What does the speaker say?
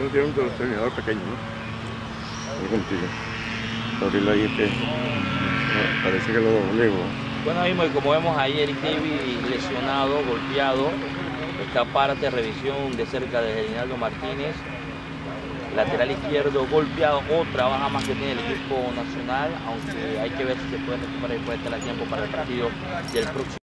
nosotros tiene un determinador pequeño, ¿no? Muy contigo. Abrirlo ahí que parece que lo doblego. Bueno, mismo, pues, y como vemos ahí, Eric David lesionado, golpeado. Esta parte, revisión de cerca de Reinaldo Martínez. Lateral izquierdo golpeado, otra baja más que tiene el equipo nacional, aunque hay que ver si se puede recuperar y puede estar a tiempo para el partido del próximo.